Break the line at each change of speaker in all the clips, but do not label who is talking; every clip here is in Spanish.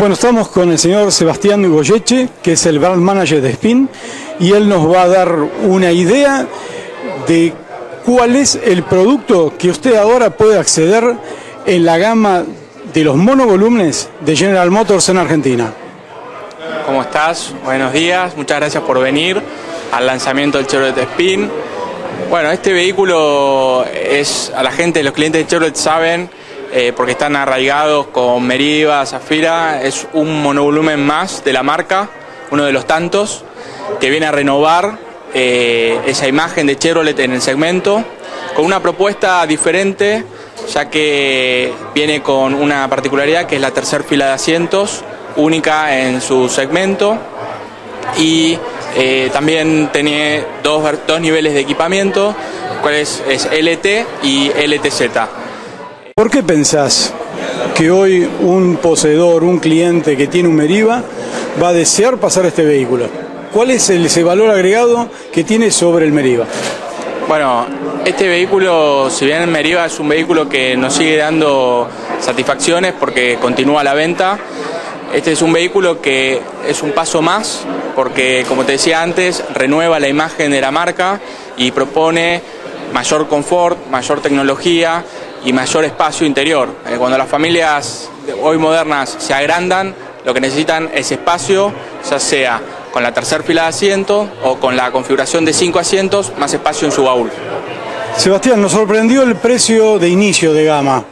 Estamos con el señor Sebastián Goyeche, que es el brand manager de Spin, y él nos va a dar una idea de cuál es el producto que usted ahora puede acceder en la gama de los monovolúmenes de General Motors en Argentina.
¿Cómo estás? Buenos días, muchas gracias por venir al lanzamiento del Chevrolet Spin. Bueno, este vehículo es, a la gente, los clientes de Chevrolet saben, eh, porque están arraigados con Meriva, Zafira, es un monovolumen más de la marca, uno de los tantos, que viene a renovar eh, esa imagen de Chevrolet en el segmento, con una propuesta diferente, ya que viene con una particularidad que es la tercera fila de asientos, única en su segmento, y eh, también tiene dos, dos niveles de equipamiento, cuáles es LT y LTZ.
¿Por qué pensás que hoy un poseedor, un cliente que tiene un Meriva, va a desear pasar este vehículo? ¿Cuál es el, ese valor agregado que tiene sobre el Meriva?
Bueno, este vehículo, si bien Meriva es un vehículo que nos sigue dando satisfacciones porque continúa la venta, este es un vehículo que es un paso más porque, como te decía antes, renueva la imagen de la marca y propone mayor confort, mayor tecnología y mayor espacio interior. Eh, cuando las familias hoy modernas se agrandan, lo que necesitan es espacio, ya sea con la tercera fila de asientos o con la configuración de cinco asientos, más espacio en su baúl.
Sebastián, nos sorprendió el precio de inicio de gama.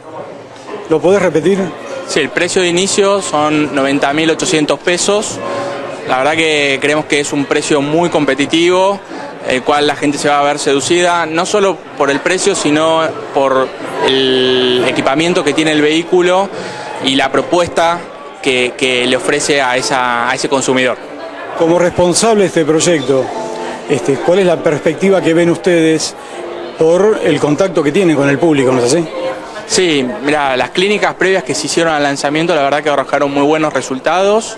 ¿Lo podés repetir?
Sí, el precio de inicio son 90.800 pesos. La verdad que creemos que es un precio muy competitivo, el cual la gente se va a ver seducida, no solo por el precio, sino por el equipamiento que tiene el vehículo y la propuesta que, le ofrece a, esa, a ese consumidor.
Como responsable de este proyecto, este, ¿cuál es la perspectiva que ven ustedes por el contacto que tienen con el público, ¿no es así?
Sí, mira, las clínicas previas que se hicieron al lanzamiento, la verdad que arrojaron muy buenos resultados.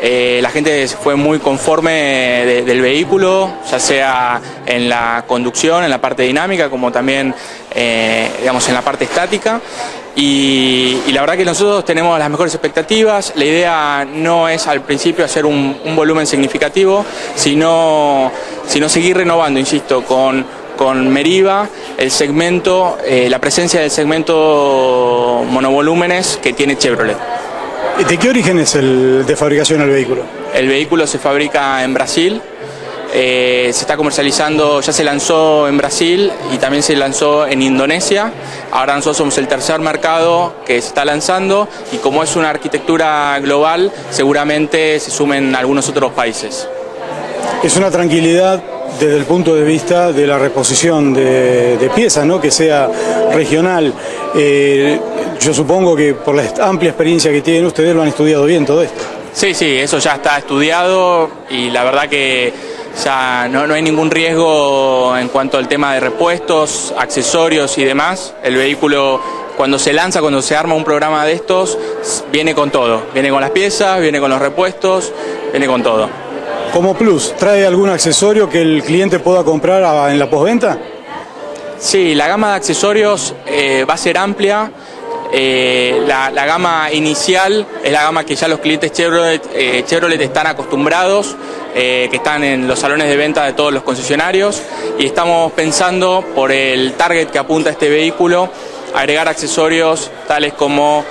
Eh, la gente fue muy conforme del vehículo, ya sea en la conducción, en la parte dinámica, como también eh, digamos, en la parte estática. Y, la verdad que nosotros tenemos las mejores expectativas. La idea no es al principio hacer un, volumen significativo, sino, sino seguir renovando, insisto, con, con Meriva, el segmento, eh, la presencia del segmento monovolúmenes que tiene Chevrolet.
¿De qué origen es el de fabricación el vehículo?
El vehículo se fabrica en Brasil, eh, se está comercializando, ya se lanzó en Brasil y también se lanzó en Indonesia. Ahora nosotros somos el tercer mercado que se está lanzando y como es una arquitectura global, seguramente se sumen algunos otros países.
Es una tranquilidad desde el punto de vista de la reposición de, piezas, ¿no? que sea regional. Eh, yo supongo que por la amplia experiencia que tienen ustedes lo han estudiado bien todo esto.
Sí, sí, eso ya está estudiado y la verdad que ya no, no, hay ningún riesgo en cuanto al tema de repuestos, accesorios y demás. El vehículo cuando se lanza, cuando se arma un programa de estos, viene con todo. Viene con las piezas, viene con los repuestos, viene con todo.
Como plus, ¿trae algún accesorio que el cliente pueda comprar en la postventa?
Sí, la gama de accesorios eh, va a ser amplia. Eh, la, gama inicial es la gama que ya los clientes Chevrolet, eh, Chevrolet están acostumbrados, que están en los salones de venta de todos los concesionarios y estamos pensando por el target que apunta este vehículo agregar accesorios tales como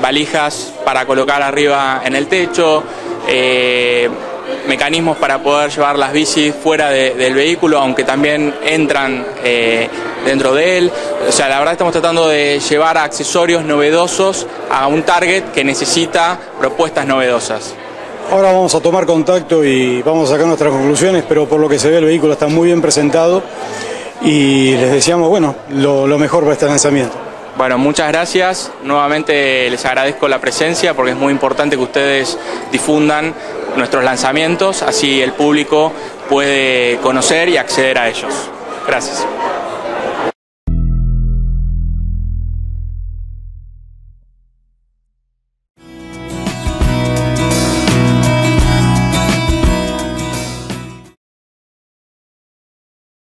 valijas para colocar arriba en el techo, mecanismos para poder llevar las bicis fuera del vehículo, aunque también entran eh, dentro de él. O sea, la verdad estamos tratando de llevar accesorios novedosos a un target que necesita propuestas novedosas.
Ahora vamos a tomar contacto y vamos a sacar nuestras conclusiones, pero por lo que se ve el vehículo está muy bien presentado y les deseamos bueno, lo, lo mejor para este lanzamiento.
Bueno, muchas gracias. Nuevamente les agradezco la presencia porque es muy importante que ustedes difundan nuestros lanzamientos, así el público puede conocer y acceder a ellos. Gracias.